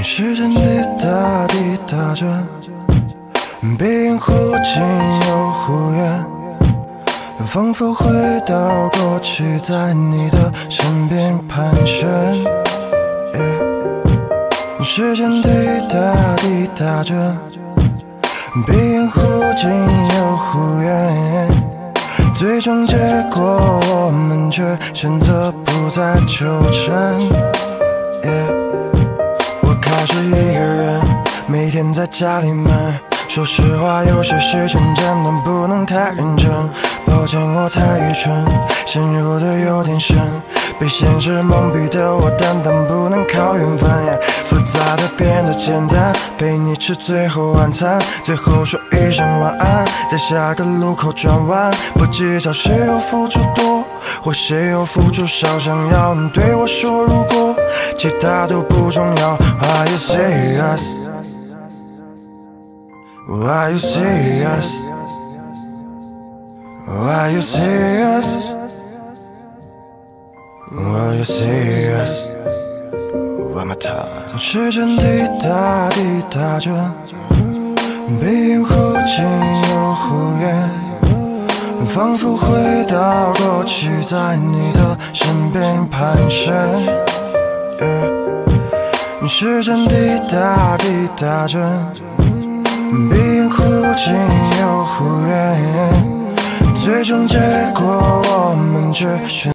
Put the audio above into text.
时间滴答滴答着，背影忽近又忽远，仿佛回到过去，在你的身边盘旋。时间滴答滴答着，背影忽近又忽远，最终结果我们却选择不再纠缠。我是一个人，每天在家里闷。说实话，有些事情真的不能太认真。抱歉，我太愚蠢，陷入的有点深。被现实蒙蔽的我，单单不能靠缘分。复杂的变得简单，陪你吃最后晚餐，最后说一声晚安，在下个路口转弯。不计较谁又付出多，或谁又付出少，想要你对我说如果，其他都不重要。Are you serious? Are you serious? Are you serious? Are you serious? One more time. 时间滴答滴答着，背影忽近又忽远，仿佛回到过去，在你的身边盘旋。时间滴答滴答着，背影忽近又忽远，最终结果我们只是。